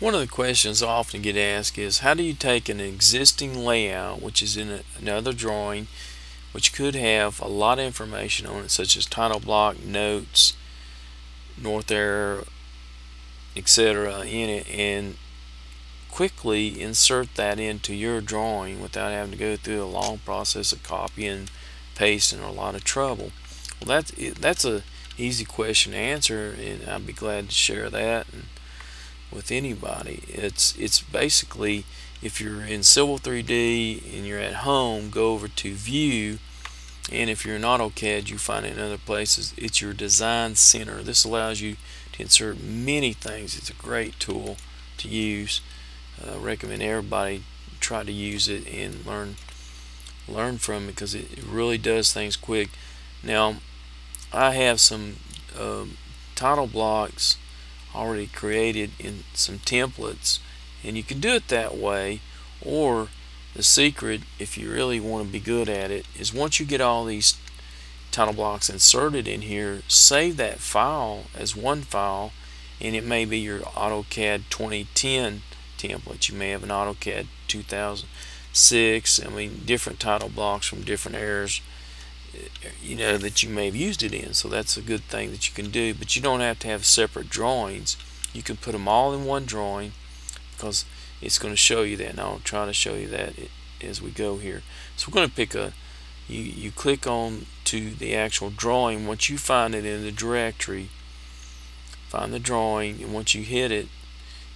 One of the questions I often get asked is how do you take an existing layout which is in a, another drawing which could have a lot of information on it such as title block, notes, north arrow, etc. in it and quickly insert that into your drawing without having to go through a long process of copying, pasting, or a lot of trouble. Well, that's that's a easy question to answer, and I'd be glad to share that. And, with anybody. It's it's basically if you're in Civil 3D and you're at home, go over to View, and if you're in AutoCAD, you find it in other places. It's your Design Center. This allows you to insert many things. It's a great tool to use. Uh, recommend everybody try to use it and learn learn from it because it, it really does things quick. Now, I have some um, title blocks already created in some templates and you can do it that way. Or the secret if you really want to be good at it is once you get all these title blocks inserted in here save that file as one file and it may be your AutoCAD 2010 template. You may have an AutoCAD 2006 I mean different title blocks from different eras you know that you may have used it in. So that's a good thing that you can do. But you don't have to have separate drawings. You can put them all in one drawing because it's going to show you that. And I'll try to show you that as we go here. So we're going to pick a you, you click on to the actual drawing. Once you find it in the directory find the drawing and once you hit it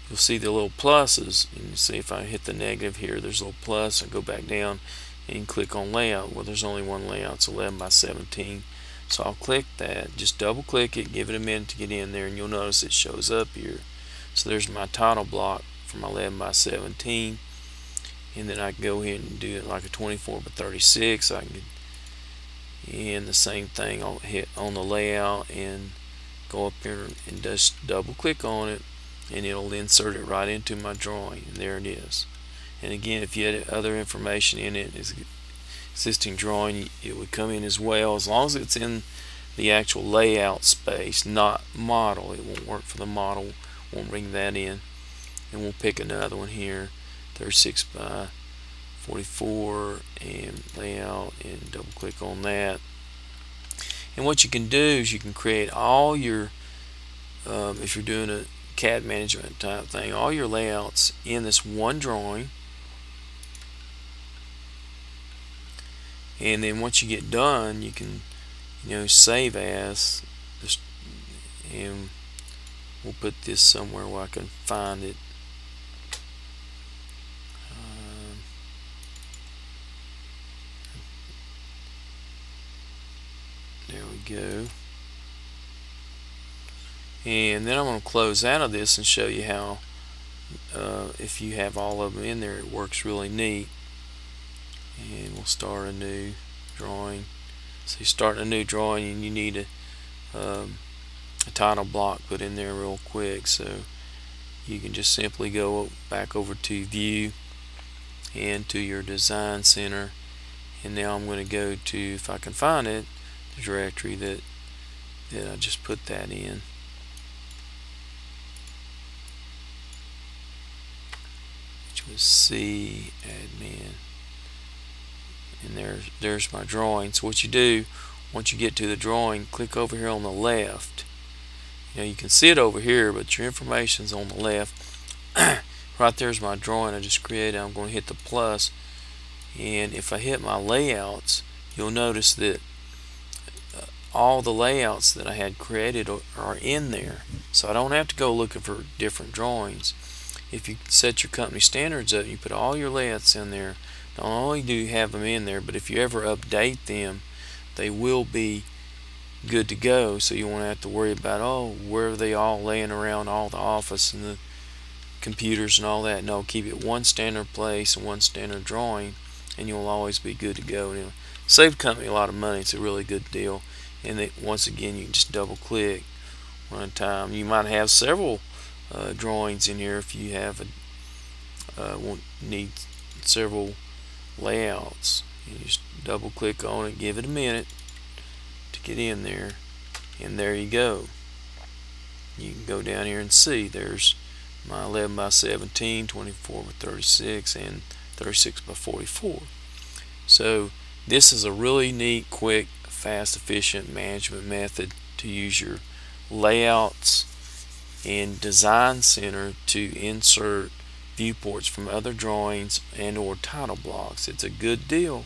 you'll see the little pluses. And you see if I hit the negative here there's a little plus plus. I go back down and click on layout. Well there's only one layout. It's 11 by 17 so I'll click that. Just double click it. Give it a minute to get in there and you'll notice it shows up here. So there's my title block for my 11 by 17 and then I can go ahead and do it like a 24 by 36 I can and the same thing. I'll hit on the layout and go up here and just double click on it and it'll insert it right into my drawing. And there it is and again if you had other information in it existing drawing it would come in as well. As long as it's in the actual layout space not model it won't work for the model. Won't bring that in. And we'll pick another one here. 36 by 44 and layout and double click on that. And what you can do is you can create all your um, if you're doing a CAD management type thing all your layouts in this one drawing and then once you get done you can you know save as just and we'll put this somewhere where I can find it. Um, there we go. And then I'm going to close out of this and show you how uh, if you have all of them in there it works really neat and we'll start a new drawing. So you start a new drawing and you need a, um, a title block put in there real quick. So you can just simply go back over to view and to your design center. And now I'm going to go to if I can find it the directory that that I just put that in. Which was C admin and there's there's my drawing. So what you do once you get to the drawing click over here on the left. You know you can see it over here but your information's on the left. Right there's my drawing I just created. I'm going to hit the plus. And if I hit my layouts you'll notice that uh, all the layouts that I had created are in there. So I don't have to go looking for different drawings. If you set your company standards up you put all your layouts in there not only do you have them in there, but if you ever update them, they will be good to go. So you won't have to worry about, oh, where are they all laying around all the office and the computers and all that. No, keep it one standard place and one standard drawing, and you'll always be good to go. And save the company a lot of money. It's a really good deal. And it, once again, you can just double click one time. You might have several uh, drawings in here if you have a uh, won't need several layouts you just double click on it give it a minute to get in there and there you go you can go down here and see there's my 11 by 17, 24 by 36, and 36 by 44. So this is a really neat, quick, fast, efficient management method to use your layouts in Design Center to insert viewports from other drawings and or title blocks. It's a good deal.